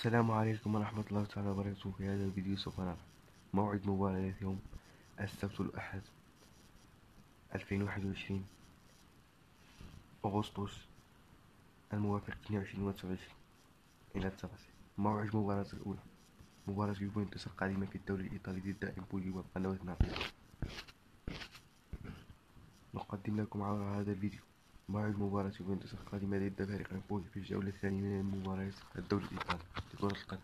السلام عليكم ورحمة الله تعالى وبركاته. في هذا الفيديو سوف نرى موعد مباراة يوم السبت الأحد 2021 أغسطس الموافق 22 و 29 إلى التفاصيل موعد المباراة الأولى. مباراة يوفنتوس القادمة في الدوري الإيطالي ضد إمبولي والقنوات نابولي نقدم لكم عبر هذا الفيديو موعد مباراة يوفنتوس القادمة ضد فريق إمبولي في الجولة الثانية من مباريات الدوري الإيطالي لكرة القدم.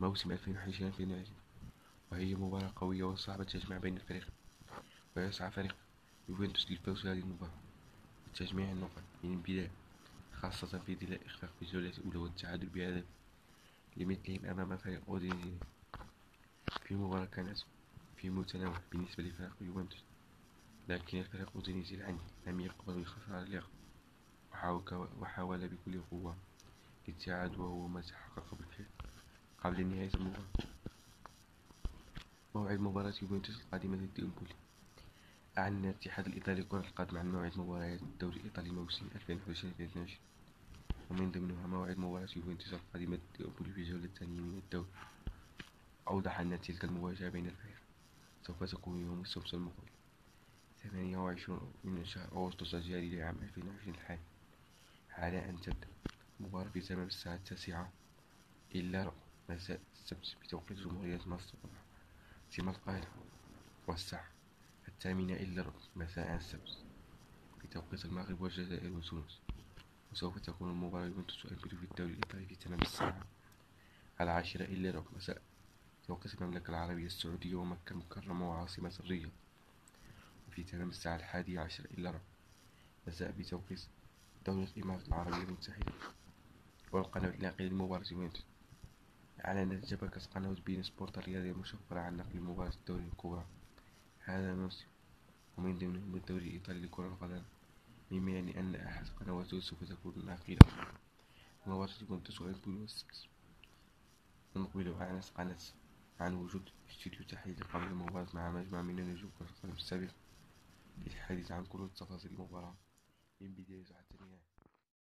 موسم 2021-2022 وهي مباراة قوية وصعبة تجمع بين الفريقين ويسعى فريق يوفنتوس للفوز في هذه المباراة. بتجميع النقط من البداية خاصة في ظل الإخفاق في الجولة الأولى والتعادل بهدف لمثلهم أمام فريق أودينيزي. في مباراة كانت في متناول بالنسبة لفريق يوفنتوس. لكن الفريق أودينيزي العنيد لم يقبل الخسارة اليوم وحاول بكل قوة للتعادل وهو ما تحقق بالفعل. قبل نهاية المباراة. موعد مباراة يوفنتوس القادمة ضد إمبولي. أعلن الاتحاد الإيطالي لكرة القدم عن موعد مباريات الدوري الإيطالي موسم 2021-2022 ومن ضمنها موعد مباراة يوفنتوس القادمة ضد إمبولي في الجولة الثانية من الدوري. أوضح أن تلك المواجهة بين الفريق. سوف تكون يوم السبت المقبل. 28 من شهر أغسطس الجاري لعام 2020 الحالي على أن تبدأ المباراة في تمام الساعة التاسعة إلا مساء السبت بتوقيت جمهورية مصر سيما القاهرة والساعة الثامنة إلا مساء السبت بتوقيت المغرب والجزائر وتونس. وسوف تكون المباراة يوفنتوس وإمبولي في الدوري الإيطالي في تمام الساعة العاشرة إلا مساء توقيت المملكة العربية السعودية ومكة المكرمة وعاصمة الرياض. وفي تمام الساعة الحادية عشر. إلا ربع مساء بتوقيت دولة الإمارات العربية المتحدة والقناة الناقلة لمباراة يوفنتوس. أعلنت شبكة قناة بين سبورت الرياضية المشفرة عن نقل مباراة الدوري الكبرى. هذا الموسم ومن ضمنهم الدوري الإيطالي لكرة القدم مما يعني أن أحد قنواته سوف تكون ناقلة مباراة يوفنتوس وإمبولي السبت. نقبل على قناة عن وجود استوديو تحليل قبل المباراة مع مجموعة من النجوم كرة القدم السابقة للحديث عن كل تفاصيل المباراة. من بداية حتى النهاية